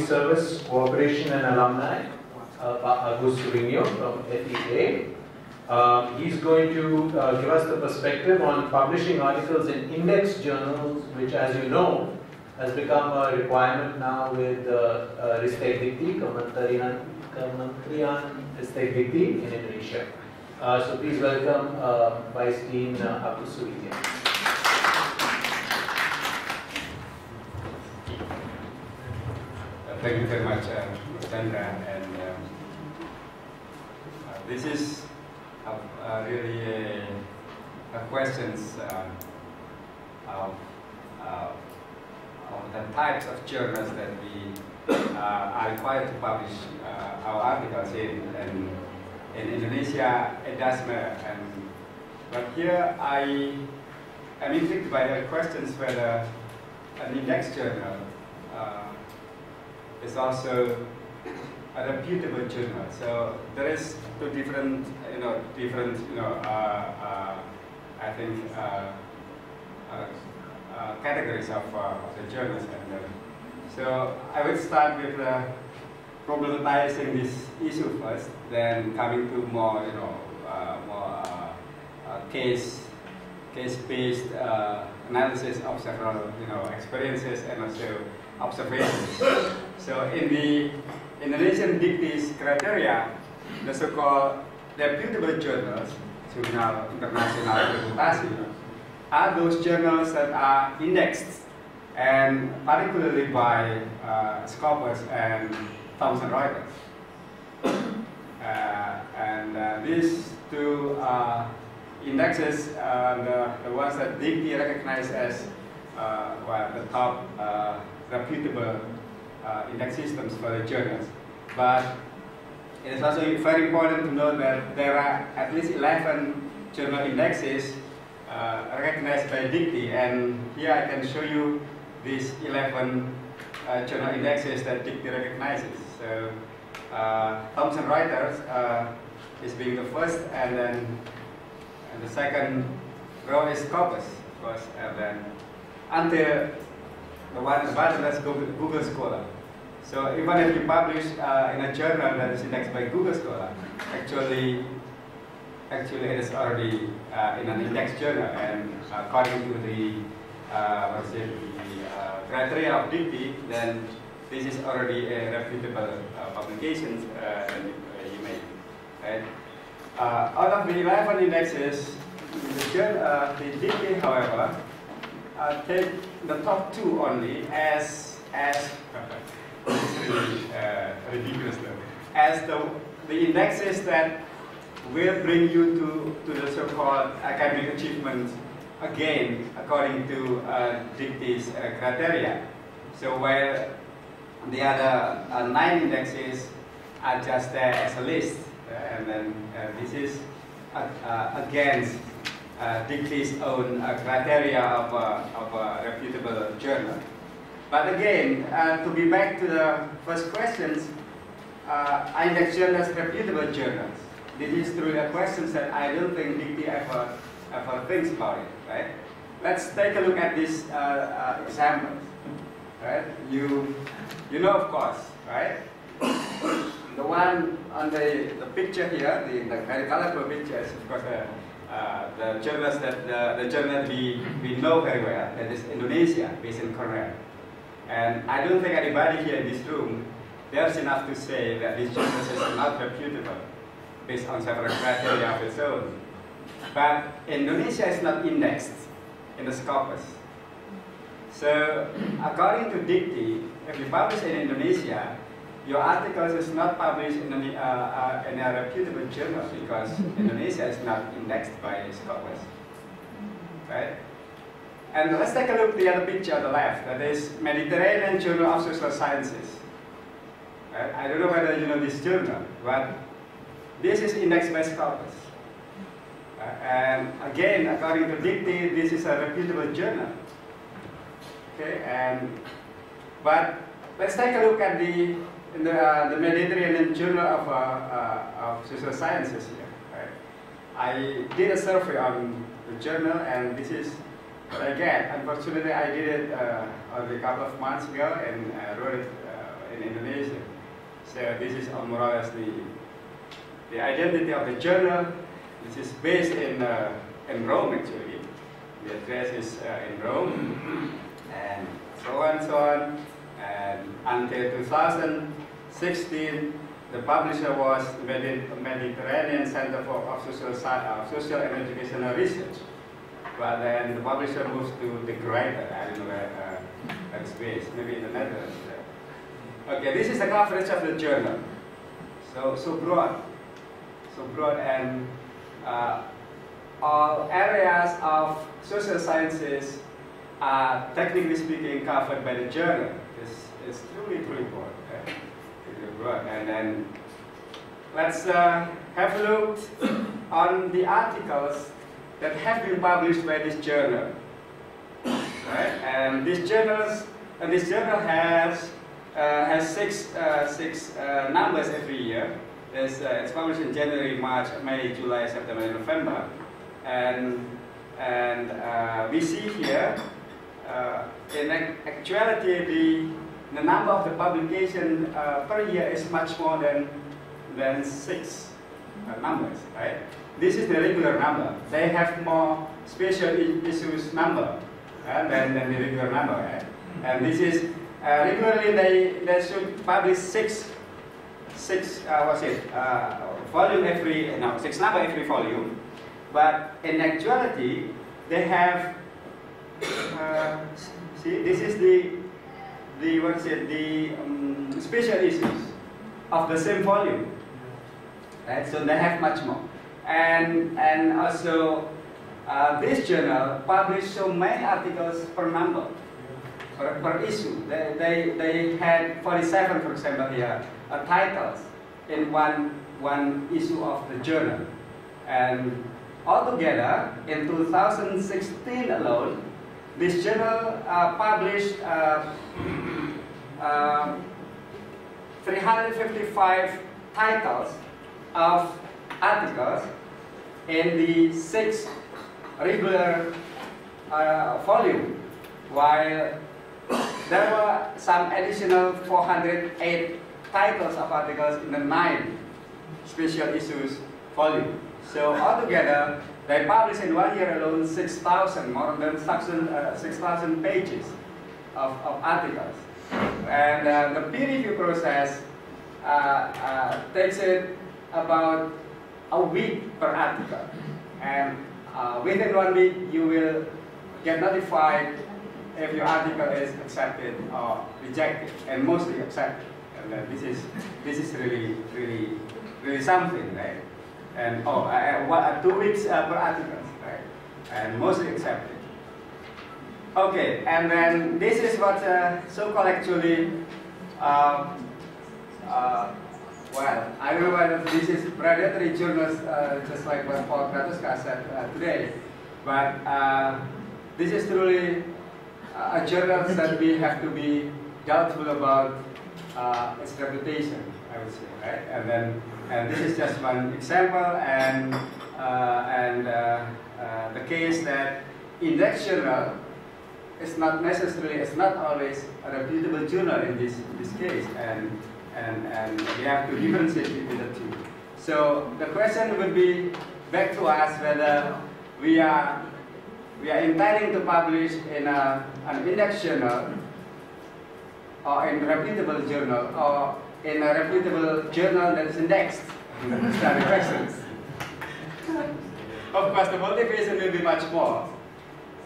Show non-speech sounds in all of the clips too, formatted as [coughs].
Service Cooperation and Alumni, uh, Agus Suwignyo from FEA. Uh, he's going to uh, give us the perspective on publishing articles in index journals, which as you know, has become a requirement now with uh, uh, Ristek Dikti, Kementerian, Kementerian Ristek Dikti in Indonesia. Uh, so please welcome uh, Vice Dean uh, Agus Suwignyo. Thank you very much, uh, Chandra. And um, uh, this is a, really a, a questions uh, of, uh, of the types of journals that we uh, are required to publish uh, our articles in. And in Indonesia, it does matter. And, but here I am intrigued by the questions whether an index journal is also a reputable journal. So there is two different, you know, different, you know, uh, uh, I think, uh, uh, uh categories of, of, the journals. And so I will start with problematizing this issue first, then coming to more, you know, more case case-based analysis of several, you know, experiences and also observations. So in the Indonesian Dikti's criteria, the so-called reputable journals, Jurnal Internasional Reputasi, are those journals that are indexed and particularly by uh, Scopus and Thomson Reuters. Uh, and uh, these two uh, indexes the, the ones that Dikti recognized as uh, well, the top uh, reputable uh, index systems for the journals. But it is also very important to note that there are at least 11 journal indexes uh, recognized by Dikti, and here I can show you these 11 uh, journal indexes that Dikti recognizes. So uh, Thomson Reuters uh, is being the first, and then and the second row is Scopus, of course, and then until the one button that's Google, Google Scholar. So even if you publish uh, in a journal that is indexed by Google Scholar, actually, actually it is already uh, in an index journal, and according to the uh, what's it, the uh, criteria of Dikti, then this is already a reputable uh, publication uh, you make. Right? out of the 11 indexes, the, journal, the Dikti, however, uh, take the top two only as as uh, ridiculous as the the indexes that will bring you to to the so-called academic achievement again according to uh, uh, criteria. So where the other uh, nine indexes are just there as a list, uh, and then uh, this is against uh, Dikti's own uh, criteria of, uh, of a reputable journal. But again, uh, to be back to the first questions, uh, index journals reputable journals. This is through the questions that I don't think Dikti ever, ever thinks about it, right? Let's take a look at these examples, right? You, you know, of course, right? [coughs] the one on the, the picture here, the, the very colorful picture is, of course, uh, the journalists that the, the we, we know very well, that is Indonesia, based in Cornell. And I don't think anybody here in this room dares enough to say that this journal is not reputable, based on several criteria of its own. But Indonesia is not indexed in the Scopus. So according to Dikti, if you publish in Indonesia, your article is not published in, any, uh, uh, in a reputable journal because [laughs] Indonesia is not indexed by Scopus. Right? And let's take a look at the other picture on the left. That is Mediterranean Journal of Social Sciences. Right? I don't know whether you know this journal, but this is indexed by Scopus. Uh, and again, according to Dikti, this is a reputable journal. Okay, and but let's take a look at the in the, uh, the Mediterranean Journal of, uh, uh, of Social Sciences here. Right? I did a survey on the journal and this is what I get. Unfortunately, I did it uh, only a couple of months ago and I wrote it uh, in Indonesia. So this is more or less the, the identity of the journal, which is based in, in Rome actually. The address is in Rome, and so on and so on. And until 2016, the publisher was Mediterranean Center for of Social, uh, Social and Educational Research. But then the publisher moves to De Gruyter, I don't know where uh, based, maybe in the Netherlands. Okay, this is the coverage of the journal. So, so broad, so broad and uh, all areas of social sciences are technically speaking covered by the journal. Truly, truly broad. Okay? And then let's uh, have a look on the articles that have been published by this journal. Right? And this journals, and this journal has uh, has six, uh, six uh, numbers every year. It's, it's published in January, March, May, July, September, and November. And, and we see here, in actuality, the, the number of the publication uh, per year is much more than, than six uh, numbers, right? This is the regular number. They have more special issues number uh, than, than the regular number, right? And this is uh, regularly they, they should publish six, six uh, what's it, uh, volume every, no, six number every volume. But in actuality, they have, uh, see, this is the, the what's it, the um, special issues of the same volume. Right? So they have much more. And, and also, uh, this journal published so many articles per number per, per issue. They, they, they had 47, for example, here, uh, titles in one, one issue of the journal. And altogether, in 2016 alone, this journal uh, published uh, uh, 355 titles of articles in the six regular uh, volume, while there were some additional 408 titles of articles in the nine special issues volume. So altogether, they published in one year alone 6,000, more than 6,000 uh, 6, pages of, of articles. And uh, the peer review process uh, uh takes it about a week per article. And uh, within one week, you will get notified if your article is accepted or rejected, and mostly accepted. And this is this is really really really something, right? And oh, uh, what, uh, two weeks uh, per article, right? And mostly accepted. Okay, and then this is what uh, so-called actually. Um, uh, well, I don't know whether this is predatory journals, uh, just like what Paul Kratoska said today, but this is truly a journal that we have to be doubtful about uh, its reputation, I would say, right? And then, and this is just one example, and uh, and uh, uh the case that index journal is not necessarily, it's not always a reputable journal in this this case, and and and we have to differentiate between the two. So the question would be back to us whether we are we are intending to publish in a, an index journal or in reputable journal or in a reputable journal that is indexed. Questions. of course, the motivation will be much more.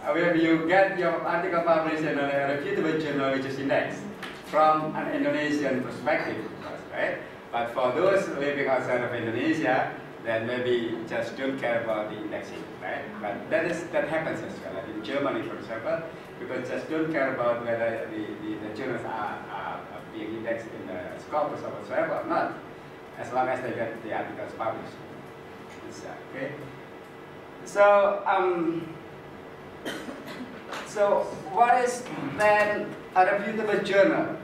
Where you get your article published in a reputable journal which is indexed from an Indonesian perspective, right? But for those living outside of Indonesia, then maybe just don't care about the indexing, right? But that is that happens as well. In Germany, for example, people just don't care about whether the, the, the journals are, are, being indexed in the Scopus or whatsoever or not, as long as they get the articles published. okay. So um, so what is then a reputable journal?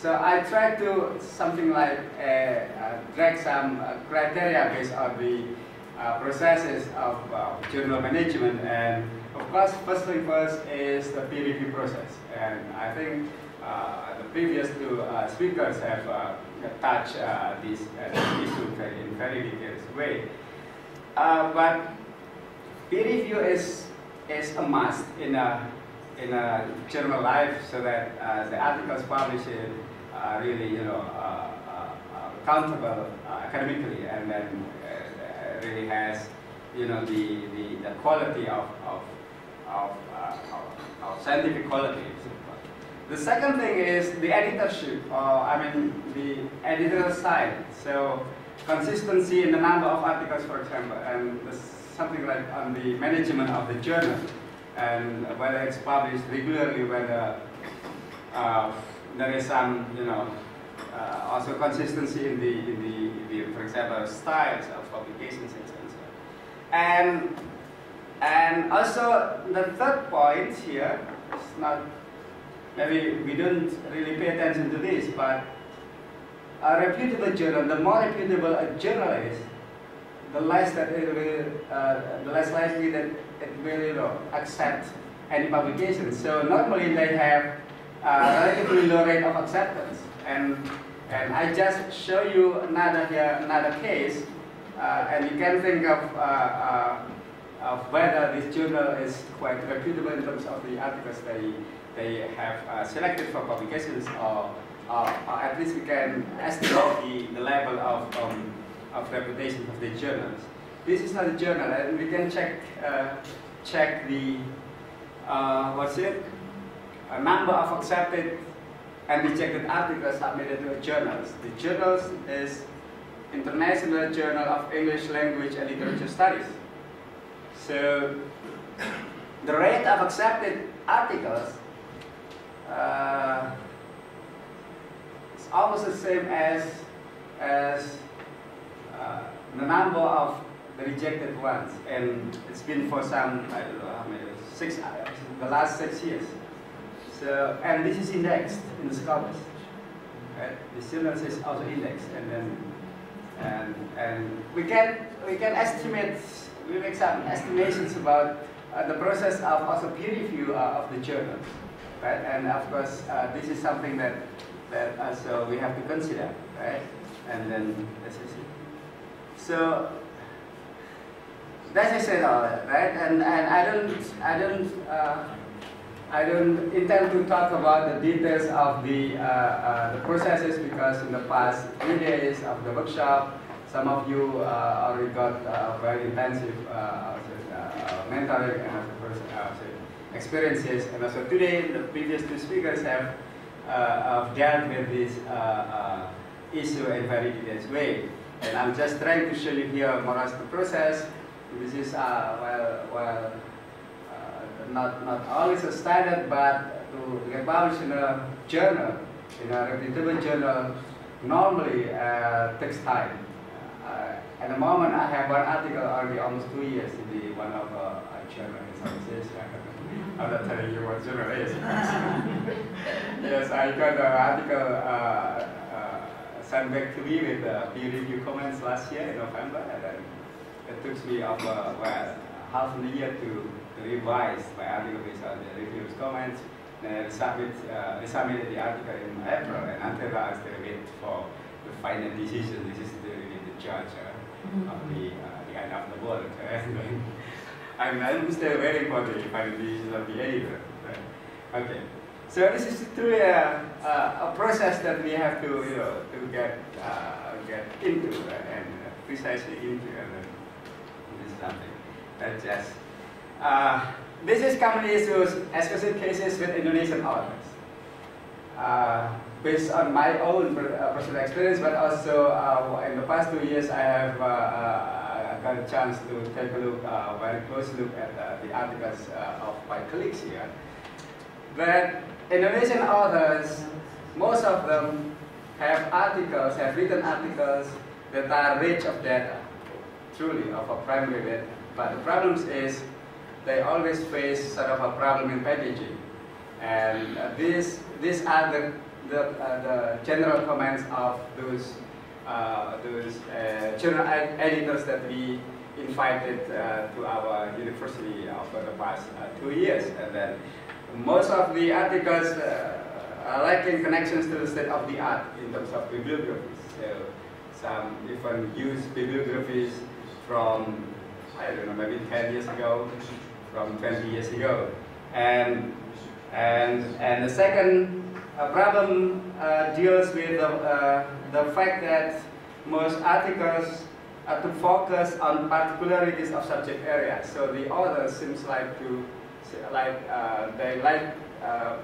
So I try to something like uh, uh, drag some uh, criteria based on the uh, processes of uh, journal management and of course first thing first is the peer review process and I think uh, Uh, the previous two uh, speakers have uh, touched uh, this uh, issue in very detailed way. Uh, but peer review is, is a must in a, in a journal life so that the articles published are really, you know, accountable academically and then really has, you know, the, the, the quality of, of, of, of, of scientific quality. The second thing is the editorship, or I mean the editorial side. So consistency in the number of articles, for example, and something like on the management of the journal, and whether it's published regularly, whether uh, there is some, you know, uh, also consistency in the, in the, in the, for example, styles of publications and so on. And, and also the third point here is not maybe we don't really pay attention to this, but a reputable journal, the more reputable a journal is, the less that it will, uh, the less likely that it will you know, accept any publication. So normally they have a relatively low rate of acceptance. And, and I just show you another here, another case, uh, and you can think of, uh, uh of whether this journal is quite reputable in terms of the articles they they have uh, selected for publications or, or, or, at least we can estimate the, the level of, um, of reputation of the journals. This is not a journal and we can check, uh, check the, uh, what's it, a number of accepted and rejected articles submitted to journals. The journals is International Journal of English Language and Literature Studies. So the rate of accepted articles uh, it's almost the same as as uh, the number of the rejected ones, and it's been for some I don't know how many six uh, the last six years. So and this is indexed in the Scopus. Right? The syllabus is also indexed, and then and and we can we can estimate we make some estimations about uh, the process of also peer review uh, of the journals right? And of course, uh, this is something that that also we have to consider, right? And then let's see. So that's just it all, right? And and I don't I don't uh, I don't intend to talk about the details of the uh, uh the processes because in the past three days of the workshop, some of you uh, already got uh, very intensive mentoring and experiences. And also today, the previous two speakers have, uh, have dealt with this uh, uh, issue in very detailed way. And I'm just trying to show you here more or less the process. This is, uh, well, well uh, not, not always a standard, but to get published in a journal, in a reputable journal, normally uh, takes time. at the moment, I have one article already almost two years in the one of uh, a journal in Southeast Asia. I'm not telling you what journal is. [laughs] yes, I got an article uh, uh, sent back to me with uh, peer review comments last year in November, and then it took me of uh, well, half a year to, to revise my article based on the reviewers' comments. And I submit, uh, submitted the article in April, and until that, I still wait for the final decision. This is the, the judge uh, of the, uh, the end of the world. [laughs] I'm, I'm still waiting for the final decision of the. Right? Okay. So this is through a, a, a, process that we have to, you know, to get uh, get into uh, and precisely into, and this is something that just. Uh, this is commonly used especially cases with Indonesian authors. Uh, based on my own uh, personal experience, but also uh, in the past two years, I have got a chance to take a look, uh, very close look at uh, the articles uh, of my colleagues here. But Indonesian authors, most of them have articles, have written articles that are rich of data, truly of a primary data. But the problem is they always face sort of a problem in packaging. And uh, these, these are the, the, uh, the general comments of those those uh, journal ed editors that we invited uh, to our university over the past two years. And then most of the articles uh, lacking connections to the state of the art in terms of bibliographies. So some even use bibliographies from, I don't know, maybe 10 years ago, from 20 years ago. And, and, and the second uh, problem uh, deals with the, uh, the fact that most articles uh, to focus on particularities of subject area. So the author seems like to like uh, they like uh,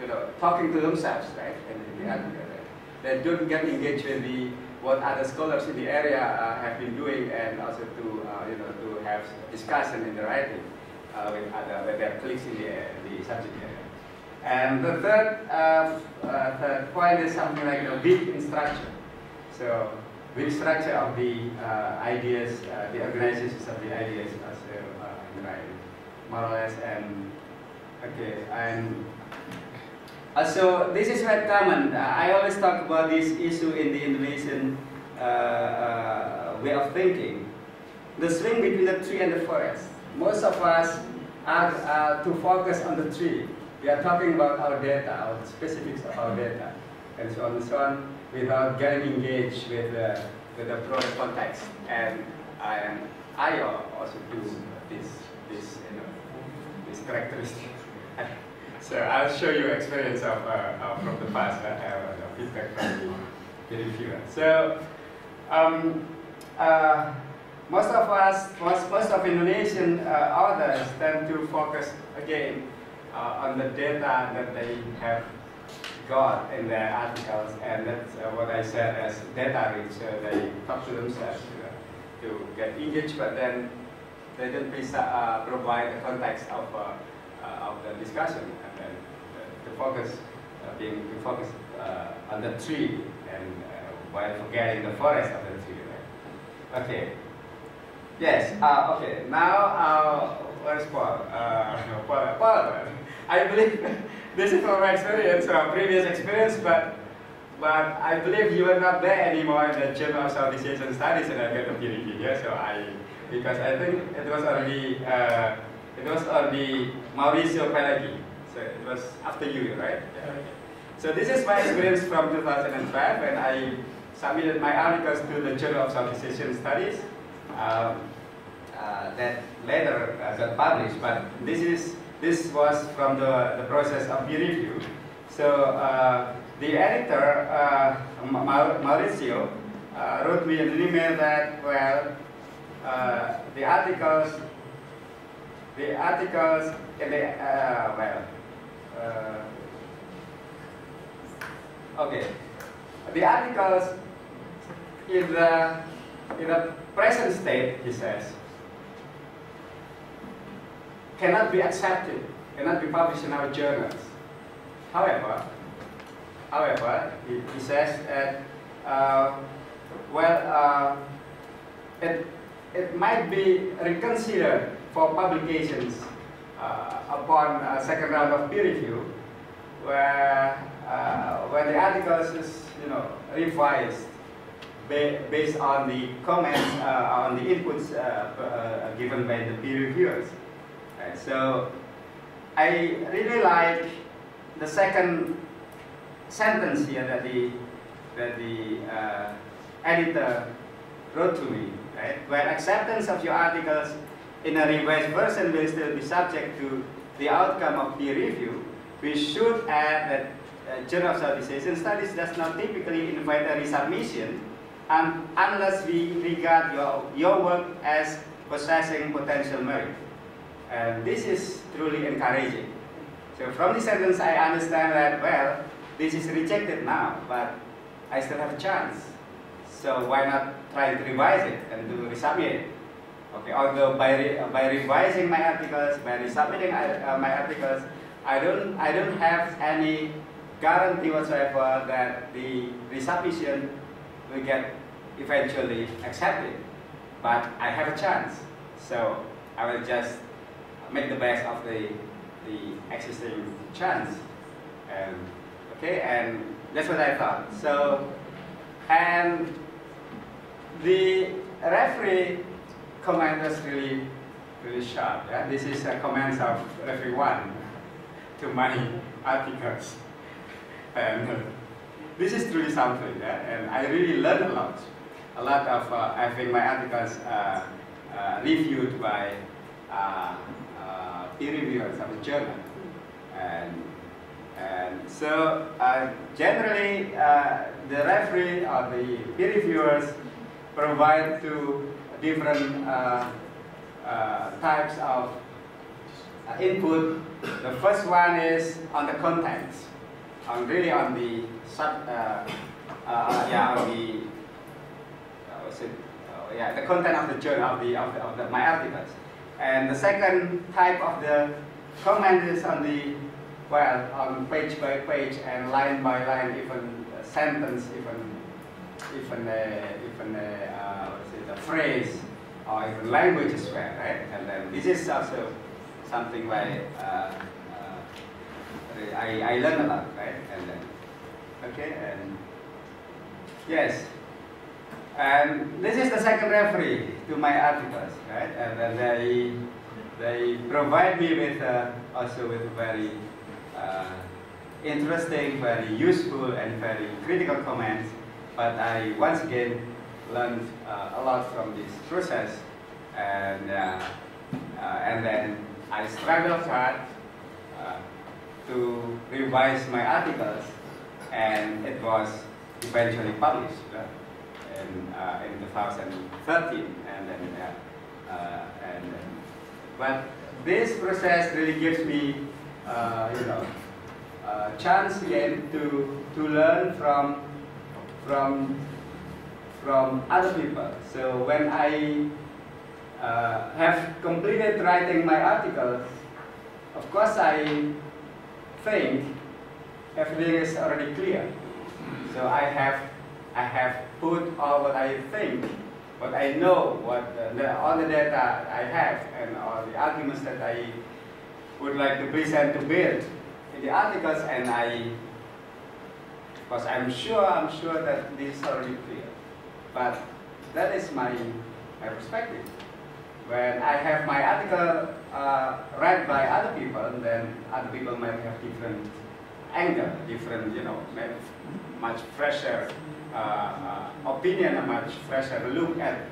you know talking to themselves, right? And the article, right? They don't get engaged with the what other scholars in the area uh, have been doing, and also to uh, you know to have discussion in the writing uh, with other with their colleagues in the, the subject area. And the third, third point is something like the weak instruction. So with structure of the uh, ideas, uh, the organizations of the ideas as uh, right, more or less, and okay, and also this is quite common. I always talk about this issue in the Indonesian uh, uh, way of thinking. The swing between the tree and the forest. Most of us are uh, to focus on the tree. We are talking about our data, our specifics of our data, and so on and so on without getting engaged with the, with the broader context. And I I also do this, this, you know, this characteristic. [laughs] so I'll show you experience of, uh, from the past, uh, uh, feedback from the, the reviewer. So, um, uh, most of us, most, most of Indonesian uh, authors tend to focus again uh, on the data that they have got in their articles, and that's uh, what I said as data rich. So they talk to themselves to get engaged, but then they don't uh, provide the context of, uh, uh of the discussion, and then the, the focus uh, being the focus uh, on the tree, and while forgetting the forest of the tree. Right? Okay. Yes. okay. Now, where's Paul? [laughs] Paul. Paul. I believe. [laughs] this is from my experience, uh, previous experience, but but I believe you are not there anymore in the Journal of Southeast Asian Studies and I get a PhD here, so I, because I think it was already, uh, it was already Maurizio Peleggi, so it was after you, right? Yeah. So this is my experience from 2005 when I submitted my articles to the Journal of Southeast Asian Studies um, uh, that later uh, got published, but this is this was from the, the process of peer review. So uh, the editor, uh, Maurizio, uh, wrote me an email that, well, uh, the articles, the articles in the, uh, well, uh, okay, the articles in the, in the present state, he says, cannot be accepted, cannot be published in our journals. However, however, he, he says that, uh, well, uh, it, it might be reconsidered for publications uh, upon a second round of peer review, where uh, when the articles is, you know, revised based on the comments, uh, on the inputs uh, given by the peer reviewers. So I really like the second sentence here that the that the uh, editor wrote to me. Right, where acceptance of your articles in a revised version will still be subject to the outcome of peer review. We should add that uh, Journal of Southeast Asian Studies does not typically invite a resubmission um, unless we regard your, your work as possessing potential merit. And this is truly encouraging. So from this sentence, I understand that, well, this is rejected now, but I still have a chance. So why not try to revise it and do resubmit? Okay, although by, re by revising my articles, by resubmitting uh, my articles, I don't, I don't have any guarantee whatsoever that the resubmission will get eventually accepted. But I have a chance. So I will just make the best of the, the existing chance. And, okay, and that's what I thought. So, and the referee comment was really, really sharp. Yeah? This is a comment of referee one [laughs] to my [laughs] articles. And [laughs] uh, this is truly something, yeah? and I really learned a lot. A lot of uh, having my articles uh, reviewed by uh, peer reviewers of the journal. And, and so uh, generally the referee or the peer reviewers provide two different types of input. The first one is on the contents, on really on the sub, uh, uh, yeah, on the uh? Uh, yeah, the content of the journal of the of, the, of the, my articles. And the second type of the comment is on the well, on page by page and line by line, even sentence, even even a, even a, uh, phrase or even language as well, right? And then this is also something where uh, uh, I, I learned a lot, right? And then, okay, and yes. And this is the second referee to my articles, right? And then they, they provide me with uh, also with very uh, interesting, very useful, and very critical comments. But I once again learned uh, a lot from this process, and uh, uh, and then I struggled hard uh, to revise my articles, and it was eventually published uh, in, uh, in 2013. And then, uh, uh, and but this process really gives me, uh, you know, a chance again to to learn from from from other people. So when I uh, have completed writing my article, of course I think everything is already clear. So I have, I have put all what I think, what I know, what the, all the data I have, and all the arguments that I would like to present to build in the articles, and I, because I'm sure, I'm sure that this is already clear. But that is my, my perspective when I have my article uh, read by other people, then other people might have different angle, different, you know, much fresher opinion, a much fresher look at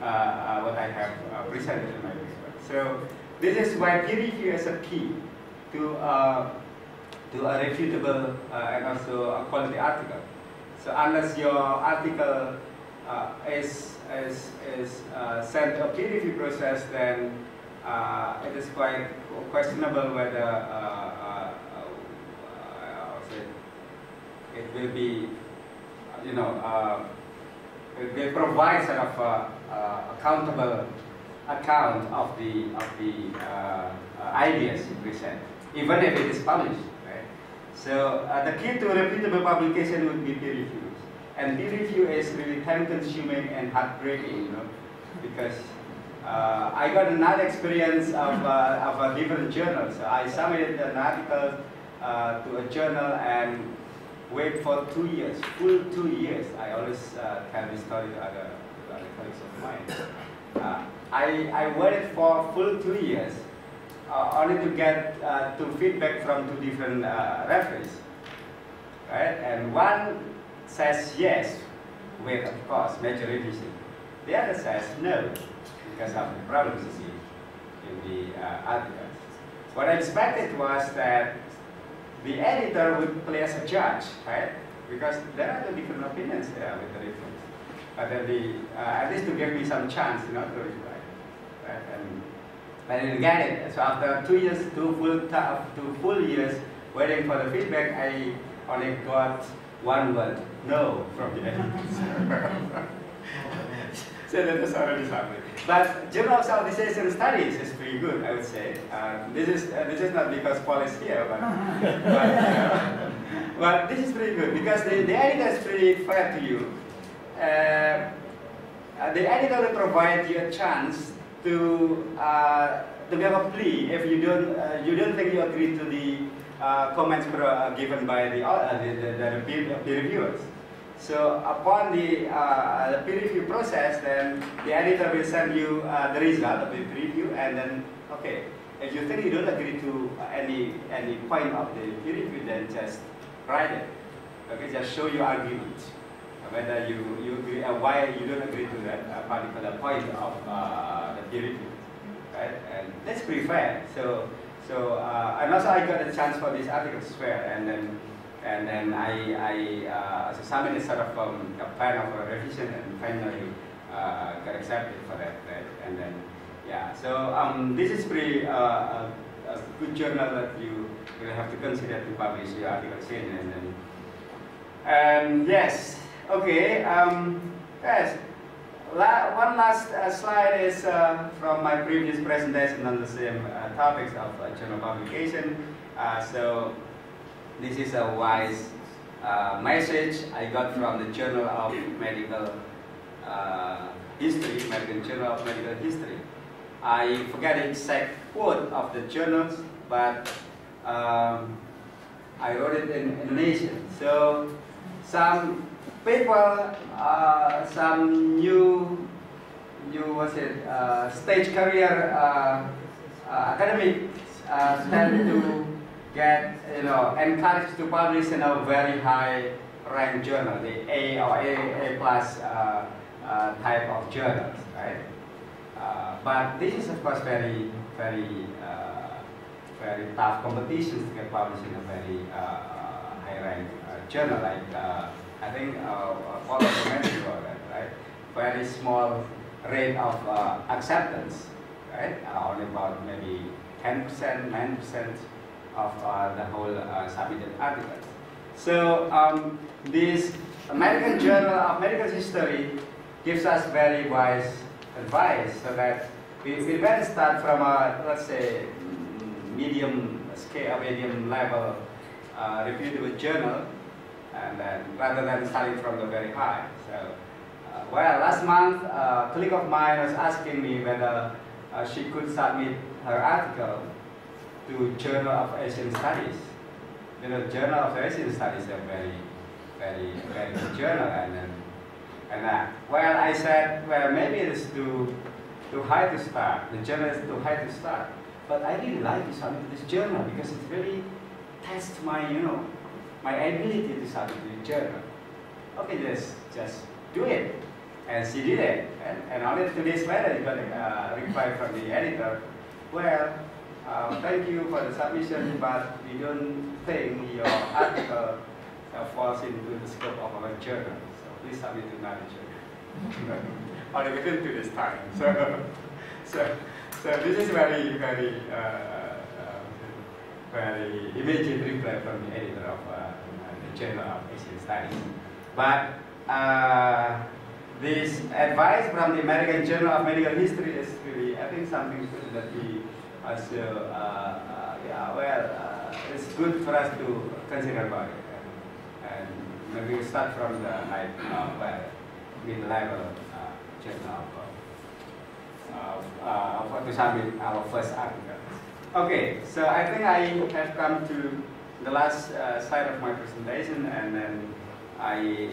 uh, uh, what I have uh, presented in my paper. So this is why peer review is a key to to a refutable and also a quality article. So unless your article is is, is uh, sent a peer review process, then uh, it is quite questionable whether uh, uh, uh it will be, you know, it will provide sort of accountable account of the of the ideas you present, even if it is published. Right? So the key to reputable publication would be peer review. And peer review is really time consuming and heartbreaking, you know, because uh, I got another experience of, uh, of a different journal. So I submitted an article uh, to a journal and wait for two years, full two years. I always uh, tell this story to other, to other colleagues of mine. Uh, I, I waited for full two years uh, only to get uh, to feedback from two different uh, referees. Right? And one says yes, with, of course, major revision. The other says no, because of the problems you see in the uh, articles. What I expected was that the editor would play as a judge, right? Because there are the different opinions there with the reference. But then the, uh, at least to give me some chance, you know, to reply. Right? And I didn't get it. So after two years, two full, two full years waiting for the feedback, I only got one word, no, from the [laughs] editor. So that is already something. But Journal of Southeast Asian Studies is pretty good, I would say. Uh, this is uh, this is not because Paul is here, but [laughs] but, uh, but, this is pretty good because the, the editor is pretty fair to you. Uh, uh, the editor will provide you a chance to uh, to give a plea if you don't you don't think you agree to the uh, comments uh, given by the, uh, the, the, the peer, reviewers. So upon the, uh, the, peer review process, then the editor will send you uh, the result of the peer review, and then okay, if you think you don't agree to any any point of the peer review, then just write it. Okay, just show your argument whether you, you agree and why you don't agree to that uh, particular point of uh, the peer review, right? And let's be fair. So, so uh, and also I got a chance for this article as well, and then and then I, I uh, submitted sort of um, a plan of a revision and finally uh, got accepted for that, right? And then yeah, so um, this is pretty uh, a, a good journal that you will have to consider to publish your articles in, and then and yes, okay. Um, yes. La one last uh, slide is uh, from my previous presentation on the same uh, topics of uh, journal publication. Uh, so this is a wise uh, message I got from the Journal of Medical History, American Journal of Medical History. I forget the exact quote of the journals, but um, I wrote it in Indonesian. So some people, uh, some new, new what's it, uh, stage career uh, uh academic uh, tend to get, you know, encouraged to publish in a very high rank journal, the A or A, A plus uh, type of journals, right? but this is of course very, very, very tough competitions to get published in a very high rank journal like uh, I think uh, Paul mentioned about that, right? Very small rate of uh, acceptance, right? Uh, only about maybe 10%, 9% of the whole uh, submitted articles. So um, this American Journal of Medical History gives us very wise advice so that we, we better start from a, let's say, medium scale, medium level uh, reputable journal and then rather than starting from the very high. So, uh, well, last month, a colleague of mine was asking me whether uh, she could submit her article to Journal of Asian Studies. You know, Journal of Asian Studies is a very, very, very good journal, and then, and uh, well, I said, well, maybe it's too too high to start. The journal is too high to start, but I really like to submit this journal because it really tests my, you know, my ability to submit the journal. Okay, just, just do it. And she did it. And, and only two days later, you got a uh, reply from the editor. Well, uh, thank you for the submission, but we don't think your article uh, falls into the scope of our journal. So please submit to another journal. only within two days time. So, [laughs] so, so this is very, very, uh, uh very immediate reply from the editor of uh, Journal of Asian Studies. But uh, this advice from the American Journal of Medical History is really, I think, something that we uh, uh, yeah, well, uh, it's good for us to consider about it. And, and maybe we start from the like, uh, well, mid-level uh, journal of, uh, uh, to submit our first article. Okay, so I think I have come to the last uh, slide of my presentation, and then I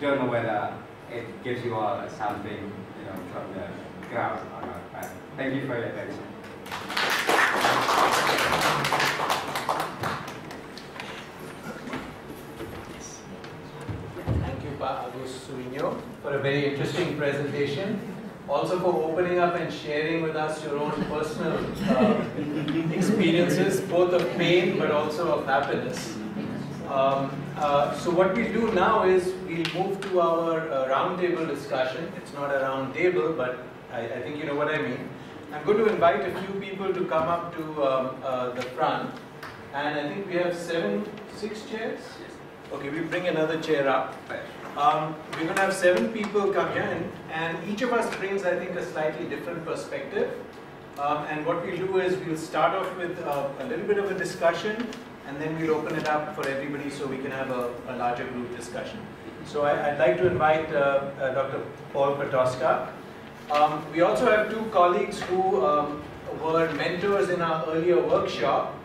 don't know whether it gives you all something, you know, from the ground or not. But thank you for your attention. Thank you, Pa Agus for a very interesting presentation also for opening up and sharing with us your own personal uh, experiences, both of pain but also of happiness. Um, uh, so what we'll do now is we'll move to our uh, roundtable discussion. It's not a roundtable, but I, I, think you know what I mean. I'm going to invite a few people to come up to um, uh, the front. And I think we have seven, six chairs? Okay, we bring another chair up. Um, we're going to have seven people come and, and, each of us brings, I think, a slightly different perspective. Um, and what we'll do is we'll start off with uh, a little bit of a discussion and then we'll open it up for everybody so we can have a, a larger group discussion. So I, would like to invite uh, uh, Dr. Paul Kratoska. Um, we also have two colleagues who um, were mentors in our earlier workshop